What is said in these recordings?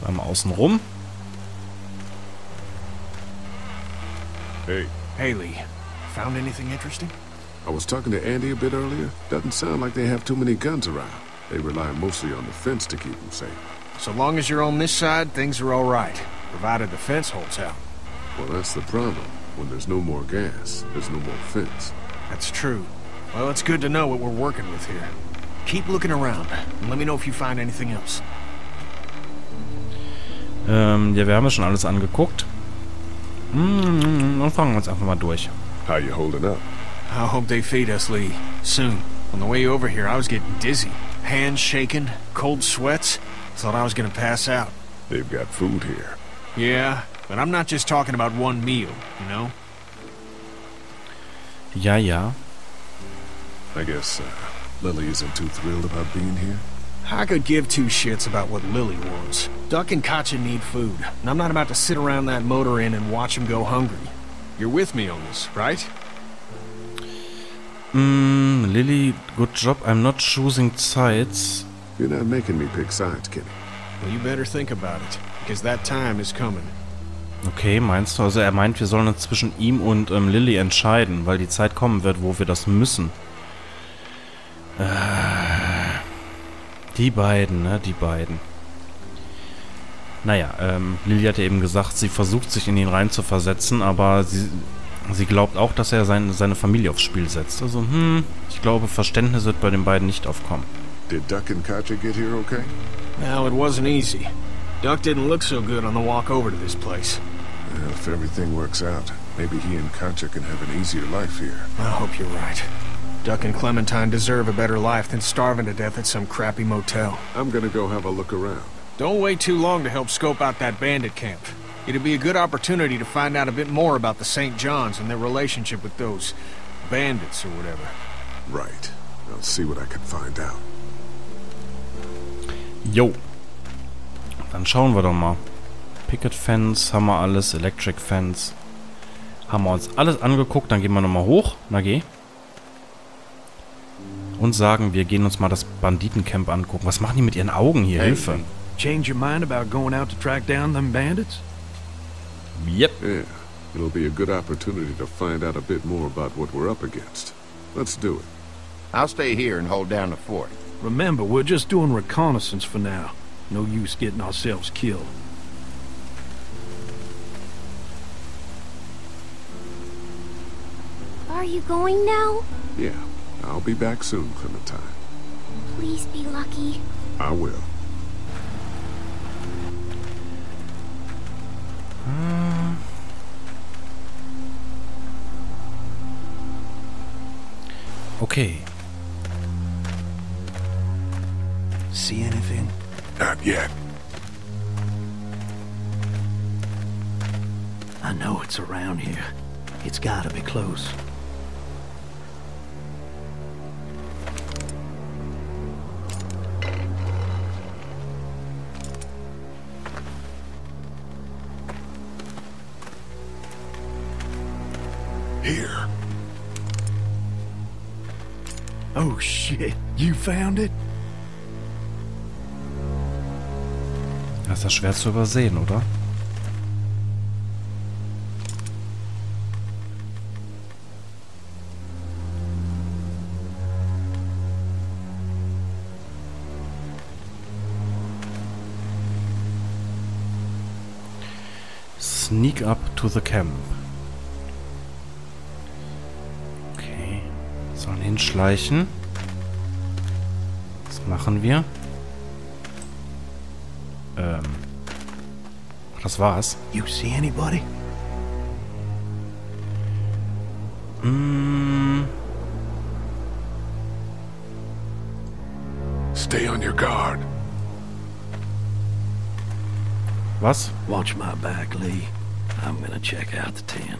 So, einmal außen rum. Hey, Haley, found anything interesting? I was talking to Andy a bit earlier. Doesn't sound like they have too many guns around. They rely mostly on the fence to keep them safe. So long as you're on this side, things are all right, provided the fence holds out. Well, that's the problem. When there's no more gas, there's no more fence. That's true. Well, it's good to know what we're working with here. Keep looking around, and let me know if you find anything else. Ähm, ja, wir haben ja schon alles angeguckt. Hm, dann fangen wir uns einfach mal durch. How you holding up? I hope they feed us, Lee. Soon. On the way over here, I was getting dizzy. Hands shaking, cold sweats. Thought I was gonna pass out. They've got food here. Yeah, but I'm not just talking about one meal, you know? Ja, ja. I guess uh, Lily isn't too thrilled about being here. I could give two shits about what Lily wants. Duck and Katja need food, and I'm not about to sit around that motor inn and watch them go hungry. You're with me on this, right? Mm, Lily, good job. I'm not choosing sides. You're not making me pick sides, Kenny. Well, you better think about it, because that time is coming. Okay, meinst du? Also er meint, wir sollen uns zwischen ihm und ähm, Lily entscheiden, weil die Zeit kommen wird, wo wir das müssen. Äh, die beiden, ne? Die beiden. Naja, ähm, Lily hat ja eben gesagt, sie versucht sich in ihn reinzuversetzen, aber sie, sie glaubt auch, dass er sein, seine Familie aufs Spiel setzt. Also, hm, ich glaube, Verständnis wird bei den beiden nicht aufkommen. Did Duck and Katja get here okay? Now, it wasn't easy. Duck didn't look so good on the walk over to this place. Well, if everything works out, maybe he and Katja can have an easier life here. I hope you're right. Duck and Clementine deserve a better life than starving to death at some crappy motel. I'm gonna go have a look around. Don't wait too long to help scope out that bandit camp. It'd be a good opportunity to find out a bit more about the St. John's and their relationship with those bandits or whatever. Right. I'll see what I can find out. Jo. Dann schauen wir doch mal. Picket Fence haben wir alles, Electric Fence. Haben wir uns alles angeguckt, dann gehen wir nochmal hoch. Na geh. Und sagen, wir gehen uns mal das Banditencamp angucken. Was machen die mit ihren Augen hier? Hilfe. Change your mind about going out to track down them bandits? Yep. Yeah. It'll be a good opportunity to find out a bit more about what we're up against. Let's do it. I'll stay here and hold down the fort. Remember, we're just doing reconnaissance for now. No use getting ourselves killed. Are you going now? Yeah. I'll be back soon, Clementine. Please be lucky. I will. Hmm. Okay. See anything? Not yet. I know it's around here. It's gotta be close. You found it? Das ist ja schwer zu übersehen, oder? Sneak up to the camp. Okay. Sollen hinschleichen. Was machen wir? Ähm. Das war's. You see anybody? Mm, Stay on your guard. was? Watch my back, Lee. I'm gonna check out the tent.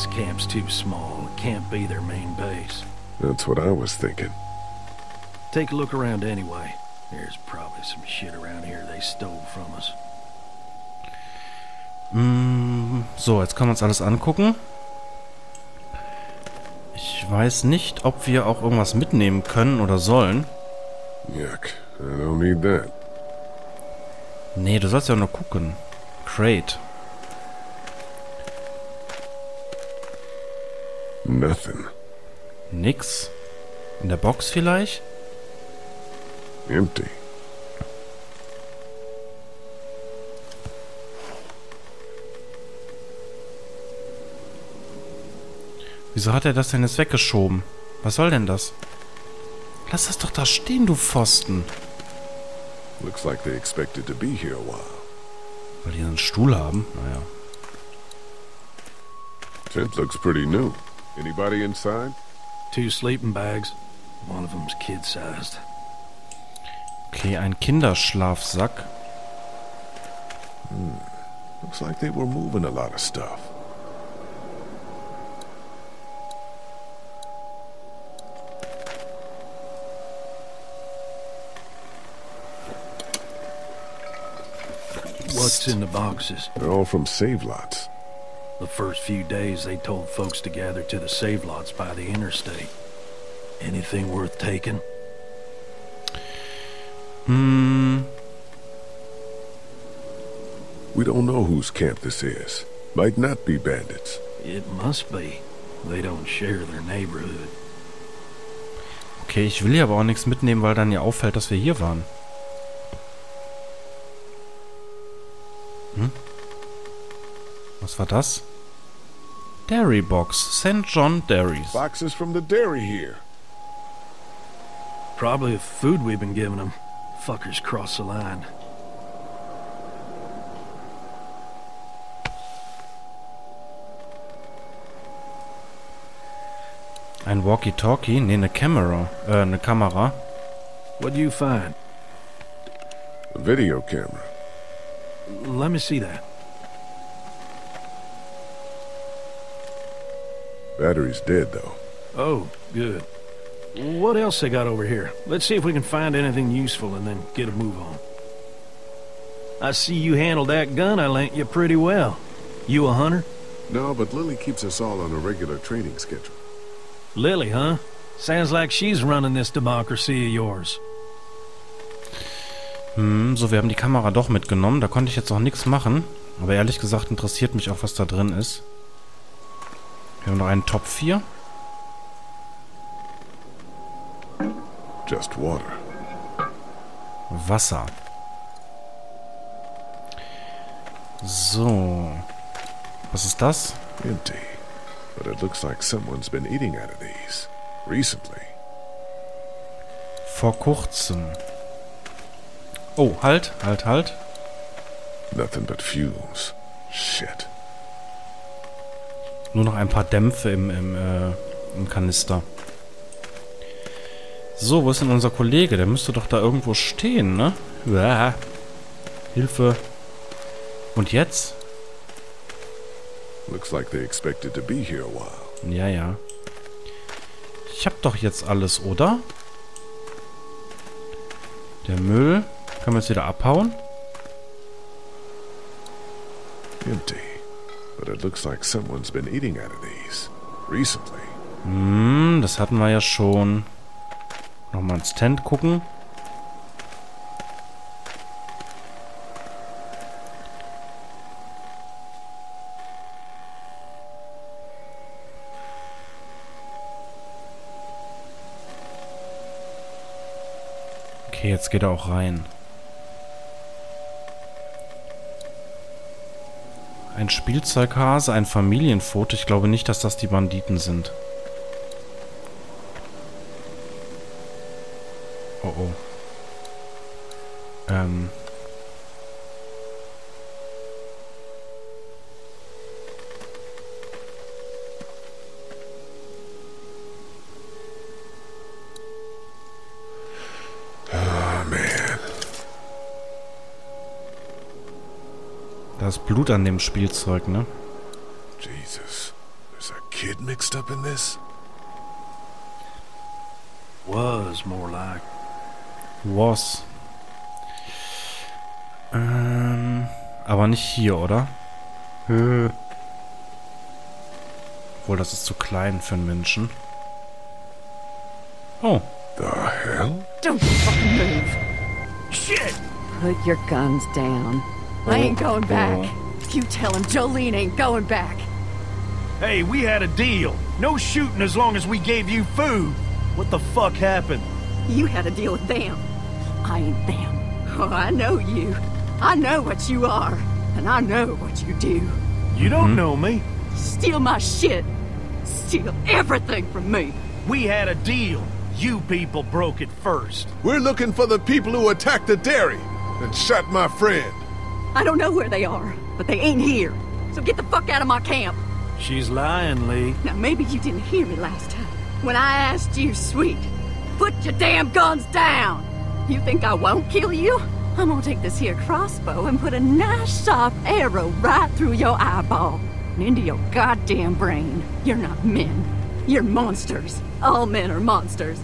This camp's too small. It can't be their main base. That's what I was thinking. Take a look around anyway. There's probably some shit around here they stole from us. Mm, so, jetzt können wir uns alles angucken. Ich weiß nicht, ob wir auch irgendwas mitnehmen können oder sollen. Yuck. I don't need that. Nee, du sollst ja nur gucken. Crate. Nothing. Nix. In der Box vielleicht? Empty. Wieso hat er das denn jetzt weggeschoben? Was soll denn das? Lass das doch da stehen, du Pfosten. Looks like they expected to be here a while. Weil die einen Stuhl haben? Naja. Tent looks pretty new. Anybody inside? Two sleeping bags. One of them's kid-sized. Okay, ein Kinderschlafsack. Hmm, looks like they were moving a lot of stuff. What's in the boxes? They're all from save lots. The first few days they told folks to gather to the save lots by the interstate. Anything worth taking? Hmm. We don't know whose camp this is. Might not be bandits. It must be. They don't share their neighborhood. Okay, ich will hier aber auch nichts mitnehmen, weil dann ja auffällt, dass wir hier waren. Hm? Was war das? Dairy Box. St. John Dairies. Boxes from the dairy here. Probably the food we've been giving them. Fuckers cross the line. Ein Walkie-Talkie? Nee, eine Kamera. Äh, eine Kamera. What do you find? A video camera. Let me see that. Battery's dead, though. Oh, good. What else they got over here? Let's see if we can find anything useful and then get a move on. I see you handled that gun I lent you pretty well. You a hunter? No, but Lily keeps us all on a regular training schedule. Lily, huh? Sounds like she's running this democracy of yours. Hm, so, wir haben die Kamera doch mitgenommen. Da konnte ich jetzt noch nichts machen. Aber ehrlich gesagt interessiert mich auch, was da drin ist. Wir haben noch einen Top 4. Just water. Wasser. So. Was ist das? Empty. But it looks like someone's been eating out of these. Recently. Vor kurzem. Oh, halt, halt, halt. Nothing but fumes. Shit. Nur noch ein paar Dämpfe im, im, äh, im Kanister. So, wo ist denn unser Kollege? Der müsste doch da irgendwo stehen, ne? Uah. Hilfe. Und jetzt? Looks like they expected to be here a while. Ja, ja. Ich hab doch jetzt alles, oder? Der Müll. Können wir jetzt wieder abhauen? Empty. But it looks like someone's been eating out of these. Recently. Hm, das hatten wir ja schon. Nochmal ins Tent gucken. Okay, jetzt geht er auch rein. Ein Spielzeughase, ein Familienfoto. Ich glaube nicht, dass das die Banditen sind. Oh oh. Ähm. Da ist Blut an dem Spielzeug, ne? Jesus. Is a kid mixed up in this? Was more like. Was. Ähm, aber nicht hier, oder? Obwohl, das ist zu klein für einen Menschen. Oh, The hell? Don't fucking move. Shit! Put your guns down. I ain't oh, going back. You tell him Jolene ain't going back. Hey, we had a deal. No shooting as long as we gave you food. What the fuck happened? You had a deal with them. I ain't them. Oh, I know you. I know what you are. And I know what you do. You don't hmm? know me. Steal my shit. Steal everything from me. We had a deal. You people broke it first. We're looking for the people who attacked the dairy and shot my friend. I don't know where they are, but they ain't here. So get the fuck out of my camp. She's lying, Lee. Now, maybe you didn't hear me last time. When I asked you, sweet, put your damn guns down. You think I won't kill you? I'm gonna take this here crossbow and put a nice sharp arrow right through your eyeball and into your goddamn brain. You're not men. You're monsters. All men are monsters.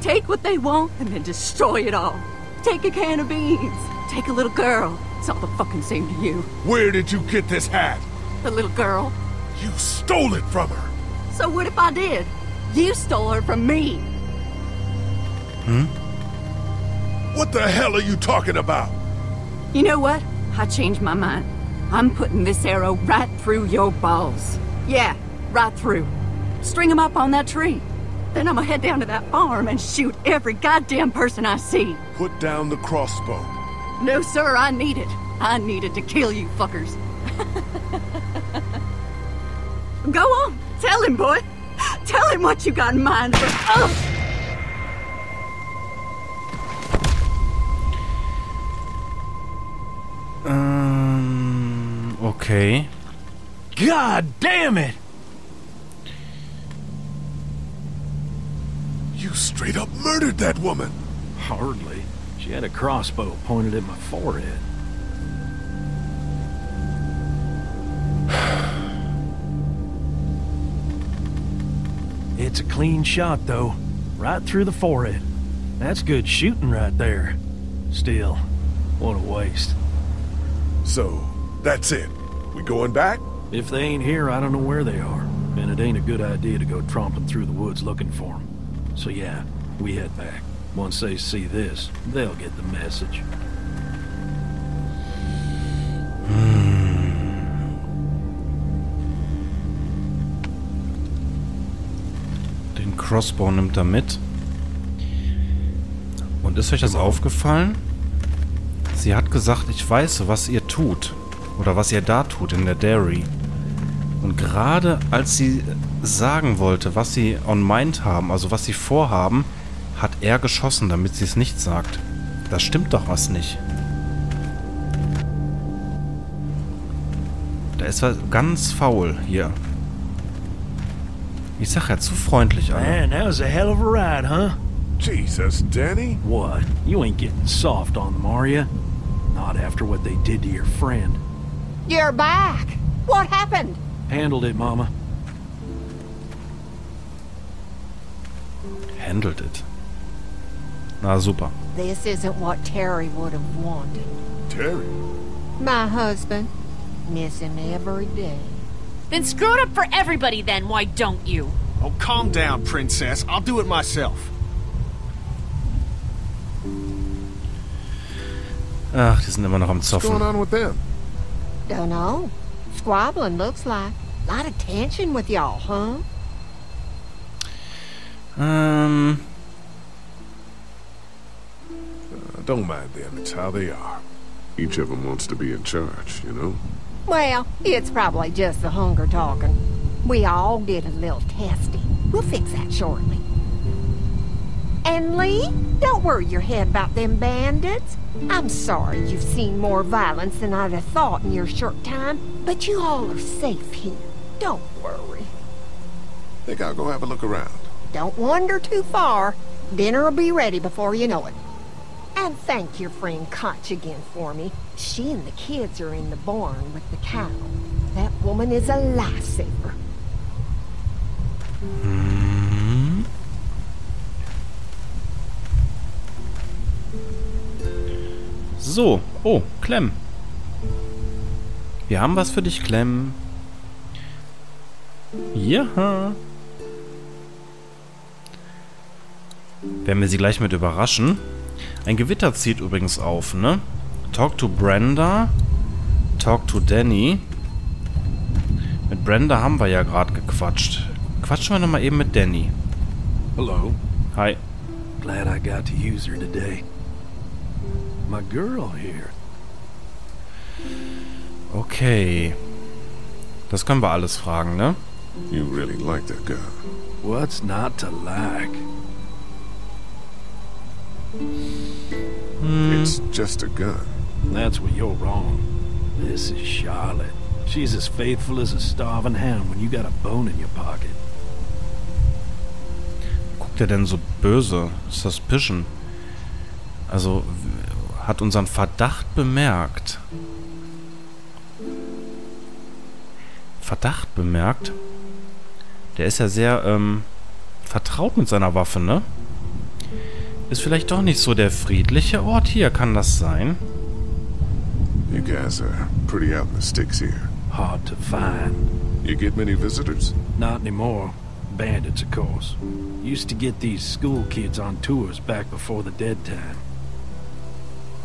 Take what they want and then destroy it all. Take a can of beans. Take a little girl. It's all the fucking same to you. Where did you get this hat? The little girl. You stole it from her. So what if I did? You stole her from me. Hmm? What the hell are you talking about? You know what? I changed my mind. I'm putting this arrow right through your balls. Yeah, right through. String 'em up on that tree. Then I'm gonna head down to that farm and shoot every goddamn person I see. Put down the crossbow. No, sir, I need it. I needed to kill you fuckers. Go on, tell him, boy. Tell him what you got in mind for. Ugh. ähm, um, okay. God damn it! You straight up murdered that woman. Hardly. She had a crossbow pointed at my forehead. It's a clean shot, though. Right through the forehead. That's good shooting right there. Still, what a waste. So, that's it. We going back? If they ain't here, I don't know where they are. And it ain't a good idea to go tromping through the woods looking for them. So yeah, we head back. Once they see this, they'll get the message. Den Crossbow nimmt er mit. Und ist euch das aufgefallen? Sie hat gesagt, ich weiß, was ihr tut. Oder was ihr da tut in der Dairy. Und gerade als sie sagen wollte, was sie on mind haben, also was sie vorhaben, hat er geschossen, damit sie es nicht sagt. Da stimmt doch was nicht. Da ist was ganz faul hier. Ich sag ja, zu freundlich, alle. Man, that was a hell of a ride, huh? Jesus, Danny. What? You ain't getting soft on them, are you? Not after what they did to your friend. You're back. What happened? Handled it, Mama. Handled it. Na super. This isn't what Terry would have wanted. Terry. My husband, miss him every day. Then screw it up for everybody then, why don't you? Oh, calm down, princess. I'll do it myself. Ach, die sind immer noch am What's going on with them? Dunno. Squabbling looks like. A lot of tension with y'all, huh? Ähm, Uh, don't mind them. It's how they are. Each of them wants to be in charge, you know? Well, it's probably just the hunger talking. We all get a little testy. We'll fix that shortly. And Lee, don't worry your head about them bandits. I'm sorry you've seen more violence than I'd have thought in your short time, but you all are safe here. Don't worry. Think I'll go have a look around. Don't wander too far. Dinner'll be ready before you know it. And thank your friend Koch again for me. She and the kids are in the barn with the cow. That woman is a lifesaver. Hm. So. Oh, Clem. Wir haben was für dich, Clem. Ja. Werden wir sie gleich mit überraschen. Ein Gewitter zieht übrigens auf, ne? Talk to Brenda. Talk to Danny. Mit Brenda haben wir ja gerade gequatscht. Quatschen wir nochmal eben mit Danny. Hello. Hi. Glad I got to use her today. My girl here. Okay. Das können wir alles fragen, ne? You really like that gun. What's not to like? It's just a gun. That's where you're wrong. This is Charlotte. She's as faithful as a starving hound when you got a bone in your pocket. Guckt er denn so böse? Suspicion. Also, w- hat unseren Verdacht bemerkt. Verdacht bemerkt? Der ist ja sehr, ähm, vertraut mit seiner Waffe, ne? Ist vielleicht doch nicht so der friedliche Ort hier, kann das sein? You guys are pretty out in the sticks here. Hard to find. You get many visitors? Not anymore. Bandits, of course. Used to get these school kids on tours back before the dead time.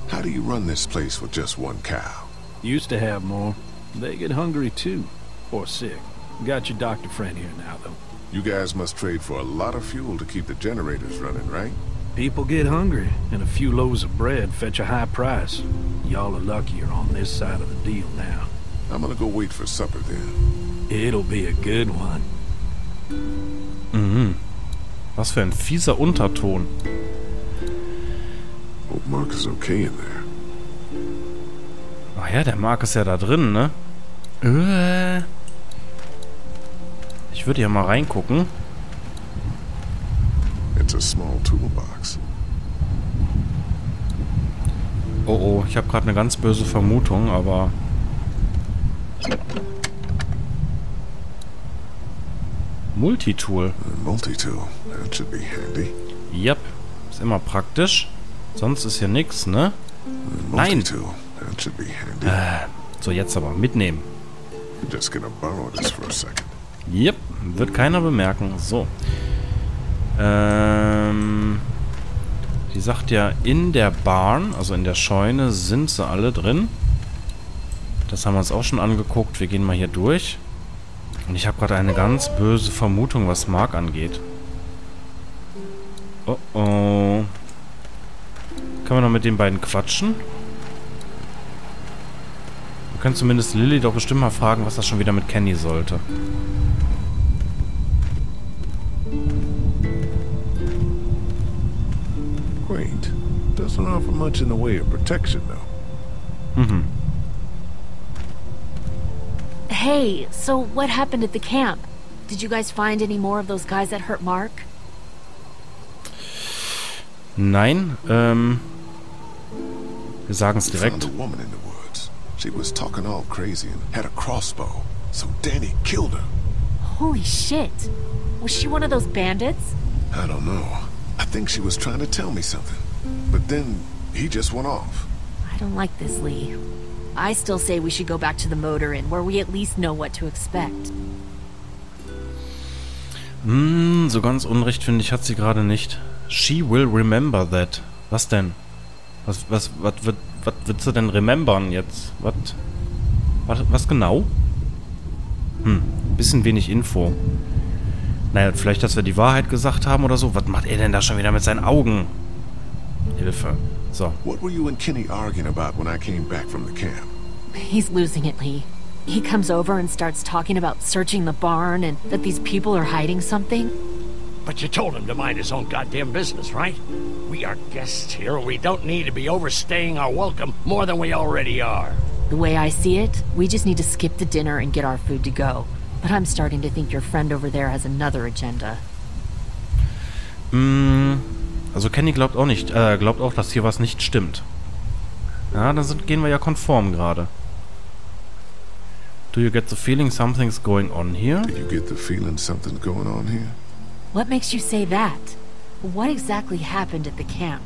How do you run this place with just one cow? Used to have more. They get hungry too. Or sick. Got your doctor friend here now, though. You guys must trade for a lot of fuel to keep the generators running, right? People get hungry, and a few loaves of bread fetch a high price. Y'all are luckier on this side of the deal now. I'm gonna go wait for supper then. It'll be a good one. Mhm. Was für ein fieser Unterton. Hope Mark is okay in there. Ach ja, der Mark ist ja da drin, ne? Äh. Ich würde ja mal reingucken. A small toolbox. Oh oh, ich habe gerade eine ganz böse Vermutung, aber... Multitool. Multi-tool. That should be handy. Yep, ist immer praktisch. Sonst ist hier nix, ne? Nein. That should be handy. So, jetzt aber mitnehmen. Just gonna borrow this for a second. Yep, wird keiner bemerken. So. Ähm... Die sagt ja, in der Barn, also in der Scheune, sind sie alle drin. Das haben wir uns auch schon angeguckt. Wir gehen mal hier durch. Und ich habe gerade eine ganz böse Vermutung, was Mark angeht. Oh oh. Können wir noch mit den beiden quatschen? Wir können zumindest Lilly doch bestimmt mal fragen, was das schon wieder mit Kenny sollte. Doesn't offer much in the way of protection, though. Mm-hmm. Hey, so what happened at the camp? Did you guys find any more of those guys that hurt Mark? Nein, ähm... Wir sagen es We found direkt. a woman in the woods. She was talking all crazy and had a crossbow. So Danny killed her. Holy shit. Was she one of those bandits? I don't know. I think she was trying to tell me something. But then he just went off. I don't like this, Lee. I still say we should go back to the motor inn, where we at least know what to expect. Hm, so ganz unrecht finde ich, hat sie gerade nicht. She will remember that. Was denn? Was, was, was wird, was wird sie denn remembern jetzt? Was, was, was genau? Hm, bisschen wenig Info. Naja, vielleicht, dass wir die Wahrheit gesagt haben oder so. Was macht er denn da schon wieder mit seinen Augen? Hilfe. So. What were you and Kenny arguing about when I came back from the camp? He's losing it, Lee. He comes over and starts talking about searching the barn and that these people are hiding something. But you told him to mind his own goddamn business, right? We are guests here. We don't need to be overstaying our welcome more than we already are. The way I see it, we just need to skip the dinner and get our food to go. But I'm starting to think your friend over there has another agenda. Hm, also Kenny glaubt auch nicht, äh, glaubt auch, dass hier was nicht stimmt. Ja, dann sind, gehen wir ja konform gerade. Do you get the feeling something's going on here? Do you get the feeling something's going on here? What makes you say that? What exactly happened at the camp?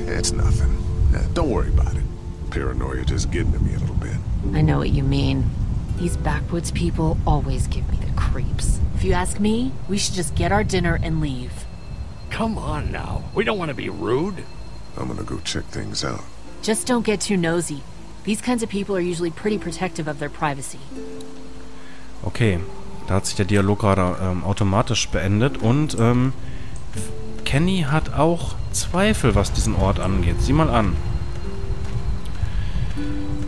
It's nothing. Uh, don't worry about it. Paranoia just getting to me a little bit. I know what you mean. These backwoods people always give me the creeps. If you ask me, we should just get our dinner and leave. Come on now. We don't want to be rude. I'm gonna go check things out. Just don't get too nosy. These kinds of people are usually pretty protective of their privacy. Okay, da hat sich der Dialog gerade ähm, automatisch beendet und ähm, Kenny hat auch Zweifel, was diesen Ort angeht. Sieh mal an.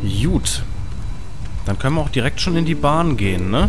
Gut. Dann können wir auch direkt schon in die Bahn gehen, ne?